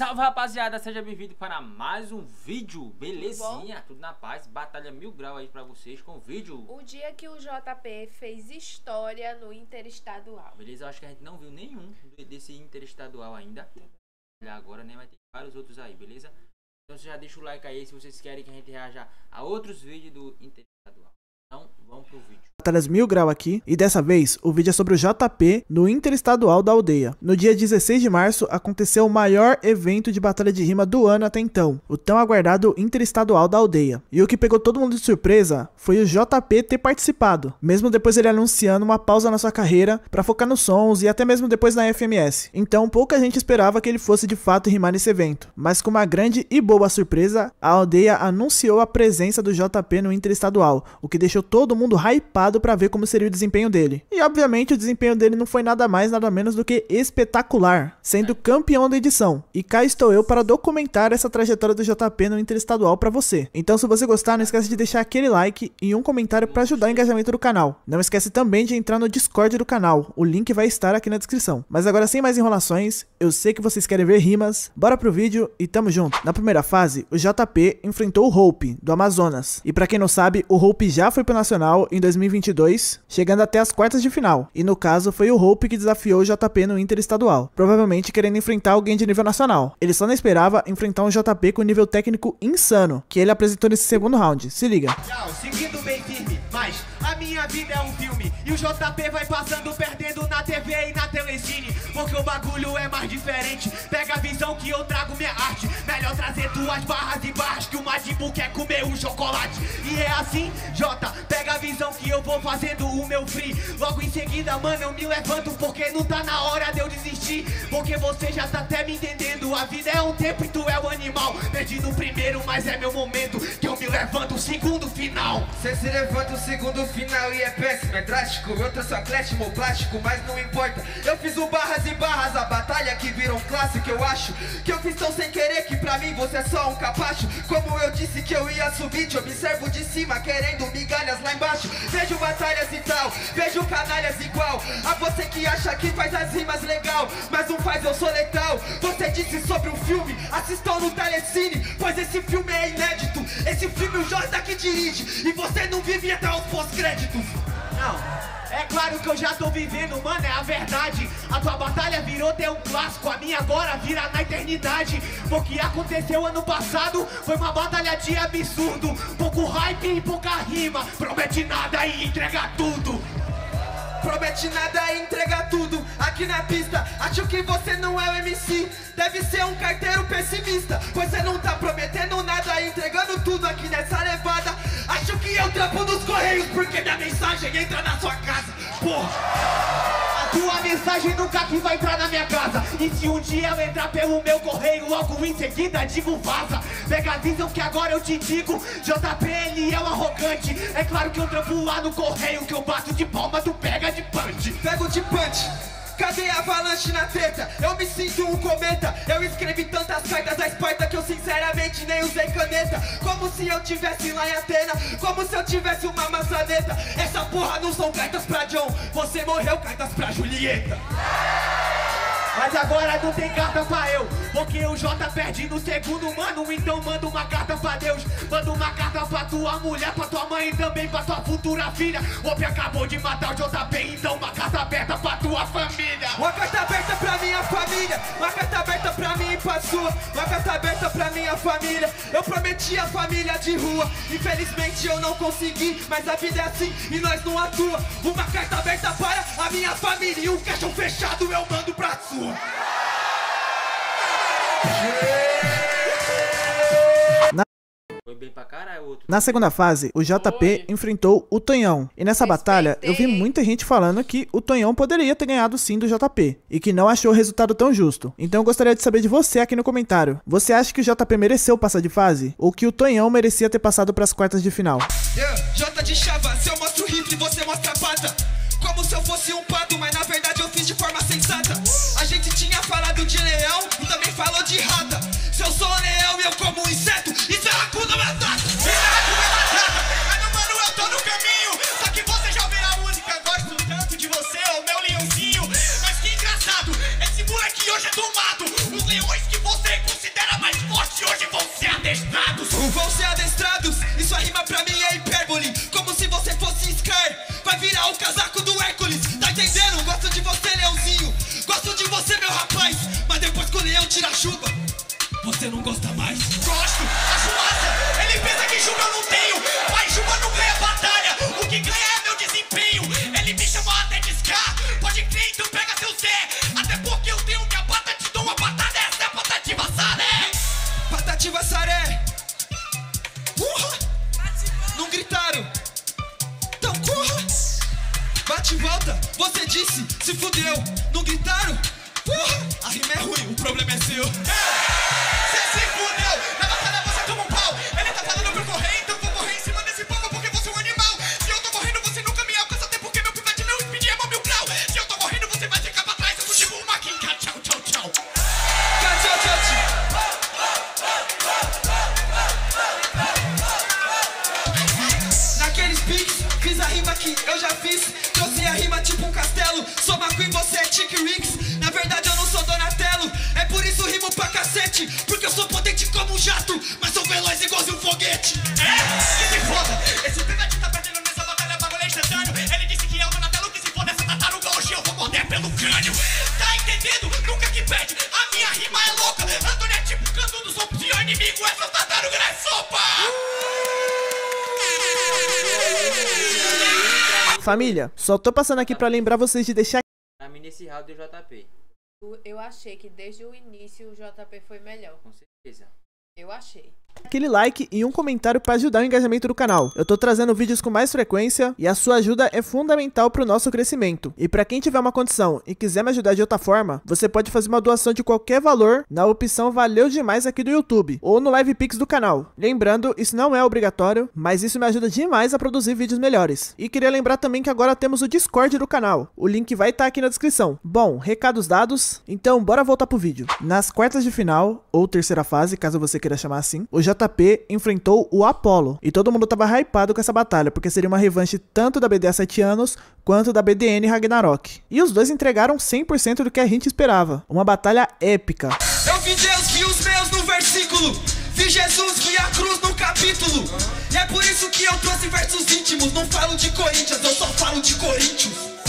Salve rapaziada, seja bem-vindo para mais um vídeo, belezinha, tudo, tudo, na paz, batalha mil graus aí pra vocês com o vídeo. O dia que o JP fez história no Interestadual. Beleza, eu acho que a gente não viu nenhum desse Interestadual ainda, agora, né, vai ter vários outros aí, beleza? Então você já deixa o like aí se vocês querem que a gente reaja a outros vídeos do Interestadual. Então, vamos pro vídeo. Batalhas Mil Grau aqui, e dessa vez o vídeo é sobre o JP no Interestadual da Aldeia. No dia 16 de março aconteceu o maior evento de batalha de rima do ano até então, o tão aguardado Interestadual da Aldeia. E o que pegou todo mundo de surpresa foi o JP ter participado, mesmo depois ele anunciando uma pausa na sua carreira para focar nos sons e até mesmo depois na FMS. Então pouca gente esperava que ele fosse de fato rimar nesse evento, mas com uma grande e boa surpresa, a Aldeia anunciou a presença do JP no Interestadual, o que deixou todo mundo hypado para ver como seria o desempenho dele. E obviamente o desempenho dele não foi nada mais nada menos do que espetacular, sendo campeão da edição. E cá estou eu para documentar essa trajetória do JP no Interestadual para você. Então se você gostar, não esquece de deixar aquele like e um comentário para ajudar o engajamento do canal. Não esquece também de entrar no Discord do canal, o link vai estar aqui na descrição. Mas agora sem mais enrolações, eu sei que vocês querem ver rimas, bora pro vídeo e tamo junto. Na primeira fase, o JP enfrentou o Hope, do Amazonas. E para quem não sabe, o Hope já foi pro Nacional em 2020 2022, chegando até as quartas de final. E no caso foi o Hope que desafiou o JP no Interestadual, provavelmente querendo enfrentar alguém de nível nacional. Ele só não esperava enfrentar um JP com nível técnico insano, que ele apresentou nesse segundo round. Se liga. seguindo bem firme, mas a minha vida é um filme e o JP vai passando perdendo na TV e na telecine, porque o bagulho é mais diferente. Pega a visão que eu trago minha arte, melhor trazer duas barras e barras que o Madibu quer comer o chocolate. E é assim, J, pega a visão que eu vou fazendo o meu free. Logo em seguida, mano, eu me levanto Porque não tá na hora de eu desistir. Porque você já tá até me entendendo A vida é um tempo e tu é o animal. Perdi no primeiro, mas é meu momento Que eu me levanto segundo final. Cê se levanta o segundo final e é péssimo, é drástico. Eu trouxe atlético ou plástico, mas não importa. Eu fiz o barras e barras, a batalha que virou um clássico Eu acho. Que eu fiz tão sem querer Que pra mim você é só um capacho. Como eu disse que eu ia subir Te observo de cima, querendo migalhas lá embaixo. Vejo batalhas e tal Vejo canalhas igual. A você que acha que faz as rimas legal Mas não faz, eu sou letal. Você disse sobre um filme Assistam no Telecine Pois esse filme é inédito. Esse filme o Jorge que dirige E você não vive até os pós-créditos. Não é claro que eu já tô vivendo, mano, é a verdade. A tua batalha virou ter um clássico A minha agora vira na eternidade. O que aconteceu ano passado Foi uma batalha de absurdo. Pouco hype e pouca rima Promete nada e entrega tudo. Promete nada e entrega tudo. Aqui na pista Acho que você não é o MC Deve ser um carteiro pessimista Pois você não tá prometendo nada e entregando tudo aqui nessa levada Acho que eu trampo nos correios Porque minha mensagem entra na sua casa. Porra. Tua mensagem nunca que vai entrar na minha casa. E se um dia eu entrar pelo meu correio Logo em seguida digo vaza. Pega a visão que agora eu te digo. JP ele é um arrogante. É claro que eu trampo lá no correio Que eu bato de palma, tu pega de punch. Pego de punch Cadê a avalanche na treta? Eu me sinto um cometa. Eu escrevi tantas cartas da Esparta Que eu sinceramente nem usei caneta. Como se eu tivesse lá em Atena. Como se eu tivesse uma maçaneta. Essa porra não são cartas pra John. Você morreu, cartas pra Julieta mas agora não tem carta pra eu Porque o J perde no segundo, mano. Então manda uma carta pra Deus Manda uma carta pra tua mulher Pra tua mãe e também pra tua futura filha. O Ope acabou de matar o JP Então uma carta aberta pra tua família. Uma carta aberta pra minha família Uma carta aberta pra mim e pra sua Uma carta aberta pra minha família. Eu prometi a família de rua Infelizmente eu não consegui Mas a vida é assim e nós não atua. Uma carta aberta para a minha família E um caixão fechado eu mando pra sua na... segunda fase, o JP enfrentou o Tonhão. E nessa batalha, eu vi muita gente falando que o Tonhão poderia ter ganhado sim do JP. E que não achou o resultado tão justo. Então eu gostaria de saber de você aqui no comentário. Você acha que o JP mereceu passar de fase? Ou que o Tonhão merecia ter passado para as quartas de final? Yeah, J de chava, se eu mostro o rifle, você mostra a pata. Como se eu fosse um pato, mas na verdade eu fiz de forma sensata. De leão e também falou de rata. Se eu sou leão e eu como um inseto, isso é é Hakuna Matata. Mas mano, eu tô no caminho. Só que você já ouviu a música, gosto tanto de você, o meu leãozinho. Mas que engraçado, esse moleque hoje é do mato. Os leões que você que hoje vão ser adestrados. Vão ser adestrados, Bate e volta, você disse, se fudeu. Não gritaram? Porra! A rima é ruim, o problema é seu. Cê se foguete. É, que se foda. Esse pivete tá perdendo nessa batalha, bagulho é instantâneo. Ele disse que é o Donatello, que se foda essa tartaruga. Hoje eu vou morder pelo crânio. Tá entendendo? Nunca que pede. A minha rima é louca. Antônio é tipo canudo, sou o pior inimigo. Essa tartaruga é sopa. Família, só tô passando aqui pra lembrar vocês de deixar Pra mim, nesse round do JP. Eu achei que desde o início o JP foi melhor. Com certeza. Eu achei. Aquele like e um comentário para ajudar o engajamento do canal. Eu tô trazendo vídeos com mais frequência e a sua ajuda é fundamental pro nosso crescimento. E para quem tiver uma condição e quiser me ajudar de outra forma, você pode fazer uma doação de qualquer valor na opção Valeu Demais aqui do YouTube ou no Live Pix do canal. Lembrando, isso não é obrigatório, mas isso me ajuda demais a produzir vídeos melhores. E queria lembrar também que agora temos o Discord do canal. O link vai estar aqui na descrição. Bom, recados dados, então bora voltar pro vídeo. Nas quartas de final, ou terceira fase, caso você queira chamar assim, o JP enfrentou o Apollo. E todo mundo tava hypado com essa batalha, porque seria uma revanche tanto da BD há 7 anos, quanto da BDN Ragnarok. E os dois entregaram 100% do que a gente esperava. Uma batalha épica. Eu vi Deus, vi os meus no versículo. Vi Jesus, vi a cruz no capítulo. E é por isso que eu trouxe versos íntimos. Não falo de Corinthians, eu só falo de Corinthians.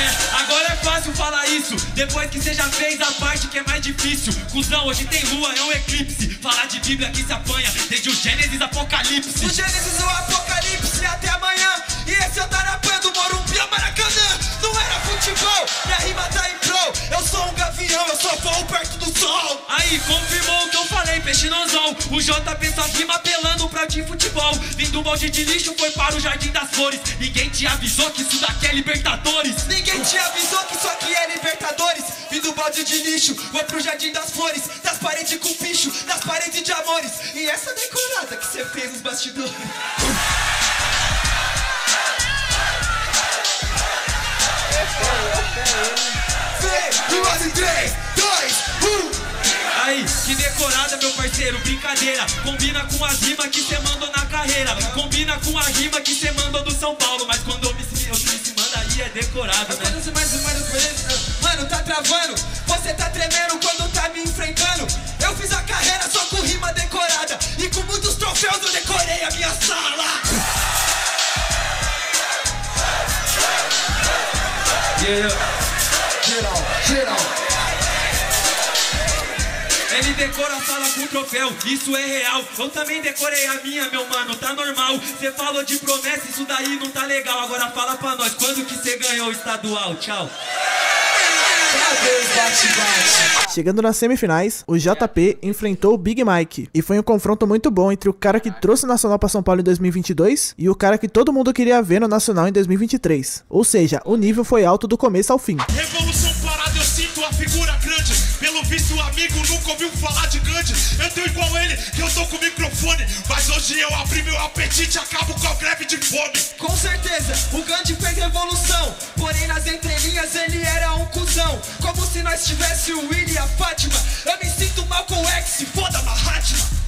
É, agora é fácil falar isso. Depois que você já fez a parte que é mais difícil. Cusão, hoje tem lua, é um eclipse. Falar de Bíblia que se apanha, desde o Gênesis Apocalipse. Do Gênesis o Apocalipse até amanhã. E esse eu tarapando Morumbi ao Maracanã. Não era futebol, minha rima tá em prol. Eu sou um gavião, eu só vou do sol. Aí, confirmou o que eu falei, peixe nozão. O JP só rima apelando pra de futebol. Vindo do balde de lixo, foi para o Jardim das Flores. Ninguém te avisou que isso daqui é Libertadores. Ninguém te avisou que isso aqui é Libertadores. Vim do balde de lixo, vou pro jardim das flores, das paredes com bicho, das paredes de amores. E essa decorada que você fez nos bastidores. Vem, duas e três, um. Decorada, meu parceiro, brincadeira. Combina com as rimas que cê mandou na carreira. Combina com a rima que cê mandou do São Paulo. Mas quando eu me, eu me se manda aí é decorado, né? Mano, mais, mais, mano, tá travando. Você tá tremendo quando tá me enfrentando. Eu fiz a carreira só com rima decorada. E com muitos troféus eu decorei a minha sala. Geral, decora a sala com troféu, isso é real. Eu também decorei a minha, meu mano, tá normal. Cê falou de promessa, isso daí não tá legal. Agora fala pra nós, quando que cê ganhou o estadual? Tchau. Chegando nas semifinais, o JP enfrentou o Big Mike. E foi um confronto muito bom entre o cara que trouxe o Nacional para São Paulo em 2022 e o cara que todo mundo queria ver no Nacional em 2023. Ou seja, o nível foi alto do começo ao fim. Revolução parada, eu sinto a figura grande. Pelo visto, o amigo nunca ouviu falar de grande. Eu tenho igual ele, que eu tô com o microfone. Mas hoje eu abri meu apetite e acabo com a greve de fome. Com certeza, o Gandhi fez revolução. Porém, nas entrelinhas ele era um cuzão. Como se nós tivesse o Willy e a Fátima. Eu me sinto mal com o ex, foda Mahatma.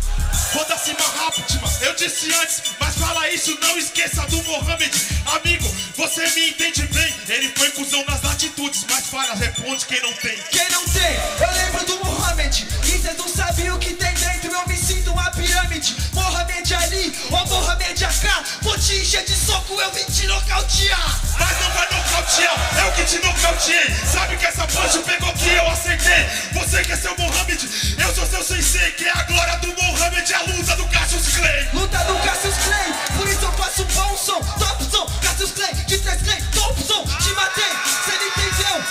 Roda assim cima rápido, Raptima, eu disse antes, mas fala isso, não esqueça do Mohamed. Amigo, você me entende bem, ele foi cuzão nas atitudes, mas fala, responde quem não tem. Quem não tem, eu lembro do Mohamed, você não sabe o que tem dentro, eu me sinto uma pirâmide. Mohamed Ali, ou Mohamed Akar soco eu vim te nocautear. Mas não vai nocautear, eu que te nocauteei. Sabe que essa punch pegou que eu acertei. Você quer ser o Mohamed, eu sou seu sensei. Que é a glória do Mohamed, a luta do Cassius Clay. Luta do Cassius Clay, por isso eu faço bom som, top som, Cassius Clay, de três Clay, top som, te matei, cê não entendeu?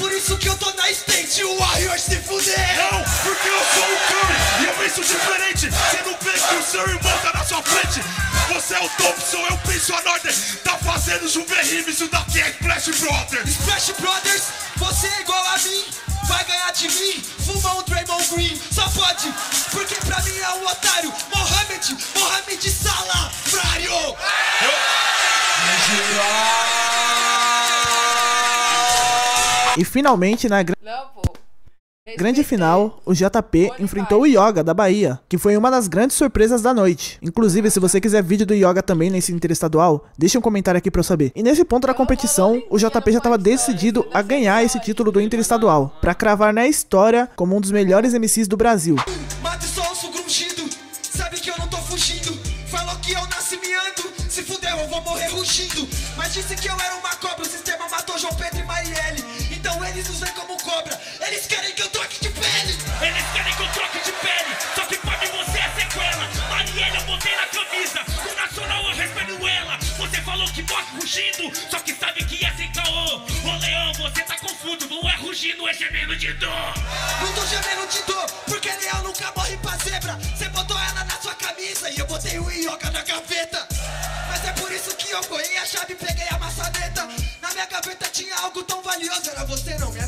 Por isso que eu tô na stage, o Warrior se fuder. Não, porque eu sou o Curry e eu penso diferente. Você não vê que o seu irmão tá na sua frente. Você é o Thompson, eu penso a. Tá fazendo chover rima, isso daqui é Splash Brothers. Splash Brothers, você é igual a mim, vai ganhar de mim, fuma um Draymond Green, só pode, porque pra mim é um otário, Mohamed, Mohamed Salah, Frário. E finalmente, na gra- Não, pô. Grande final, o JP enfrentou o Yoga da Bahia, que foi uma das grandes surpresas da noite. Inclusive, se você quiser vídeo do Yoga também nesse interestadual, deixa um comentário aqui pra eu saber. E nesse ponto da competição, o JP já estava decidido a ganhar esse título do interestadual, pra cravar na história como um dos melhores MCs do Brasil. Mate só osso grungido, sabe que eu não tô fugindo. Falou que eu nasci miando, se fuder eu vou morrer rugindo. Mas disse que eu era uma cobra, o sistema matou João Pedro e Marielle. Então eles nos veem é gemendo de dor. Não tô gemendo de dor, porque leão nunca morre pra zebra. Você botou ela na sua camisa e eu botei o Ioga na gaveta. Mas é por isso que eu corri a chave e peguei a maçaneta. Na minha gaveta tinha algo tão valioso, era você não, minha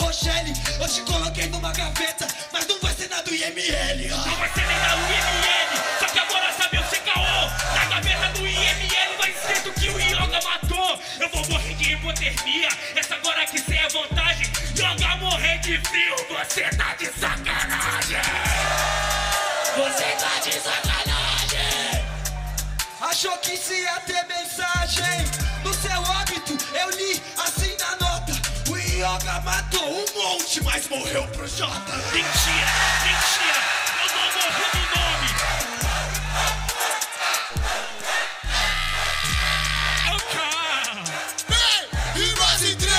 Rochelle. Eu te coloquei numa gaveta, mas não vai ser na do IML. Não vai ser nem da UML, só que agora sabe o CKO. Na gaveta do IML vai escrito que o Yoga matou. Eu vou morrer de hipotermia, essa agora que cê é vantagem. Yoga morrer de frio, você tá de sacanagem. Você tá de sacanagem. Achou que se ia ter mensagem No seu óbito eu li assim na nota O Yoga matou um monte, mas morreu pro Jota Mentira, mentira, eu não morro no nome. Ok. E nós em 3,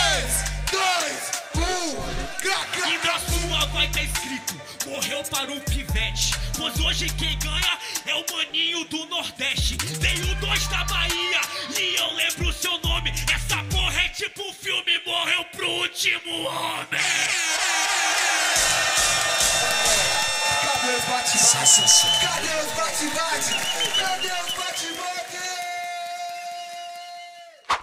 2, 1 Craca E na sua vai tá escrito Morreu para o pivete Pois hoje quem ganha é o maninho do Nordeste Veio dois da Bahia último homem Cadê os bate-bate? Cadê os bate-bate? Cadê os bate-bate?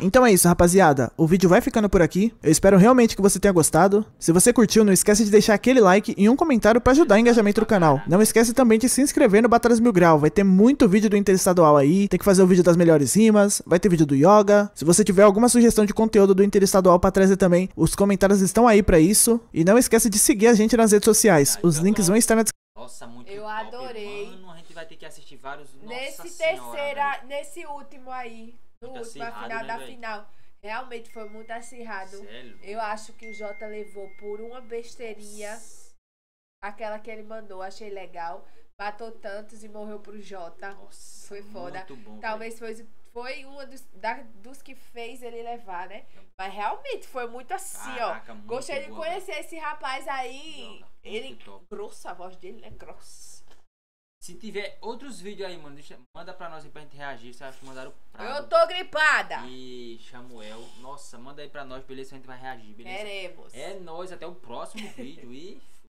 Então é isso, rapaziada. O vídeo vai ficando por aqui. Eu espero realmente que você tenha gostado. Se você curtiu, não esquece de deixar aquele like e um comentário pra ajudar o engajamento do canal. Não esquece também de se inscrever no Batalhas Mil Grau. Vai ter muito vídeo do Interestadual aí. Tem que fazer o vídeo das melhores rimas. Vai ter vídeo do Yoga. Se você tiver alguma sugestão de conteúdo do Interestadual pra trazer também, os comentários estão aí pra isso. E não esquece de seguir a gente nas redes sociais. Os links vão estar na descrição. Nossa, muito Eu top, adorei. Mano, a gente vai ter que assistir vários. Nossa Nesse senhora, terceira, velho. nesse último aí, no Muito último, a acirrado, final né, da final, realmente foi muito acirrado. Sério? Eu acho que o Jota levou por uma besteirinha. Aquela que ele mandou, achei legal. Matou tantos e morreu pro Jota. Nossa, Foi foda. muito bom, Talvez foi, foi uma dos, da- dos que fez ele levar, né? Mas realmente foi muito assim, Caraca, ó. muito Gostei de boa, conhecer esse rapaz aí. Muito Ele. top. Grossa, a voz dele é grossa. Se tiver outros vídeos aí, mano, deixa, manda pra nós aí pra gente reagir. Você acha que mandaram pra Eu tô gripada. E Samuel. Nossa, manda aí pra nós, beleza? A gente vai reagir, beleza? Queremos. É nóis, até o próximo vídeo e